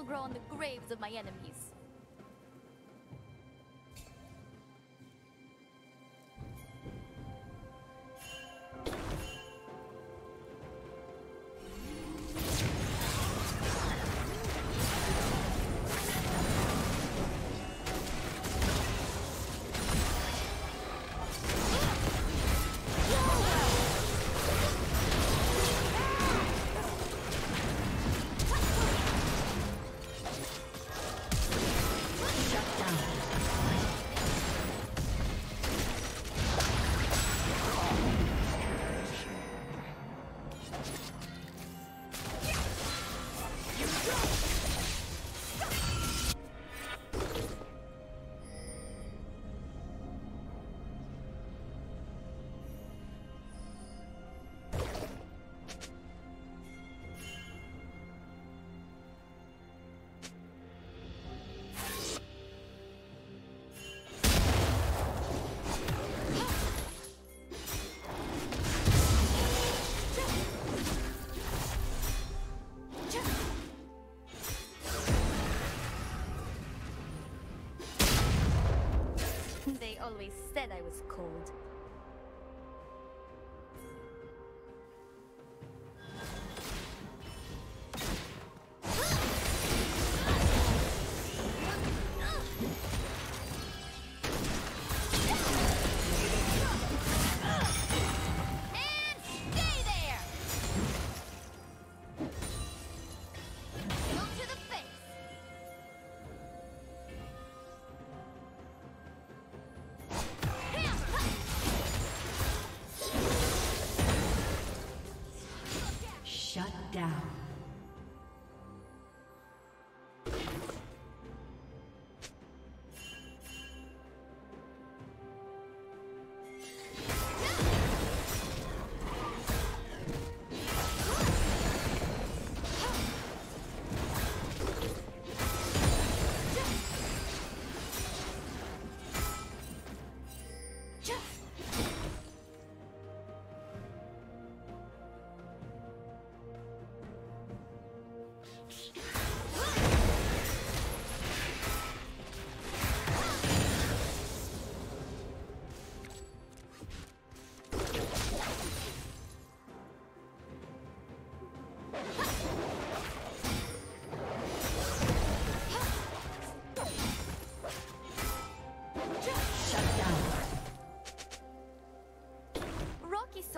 Will grow on the graves of my enemies. Always said I was cold.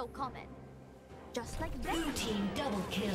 So common. Just like Blue team double kill.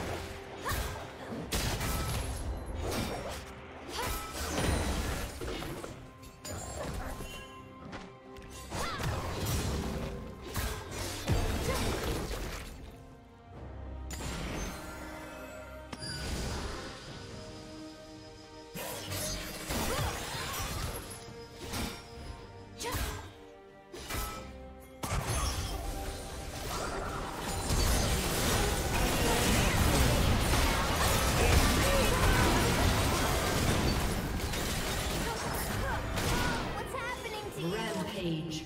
ambiente.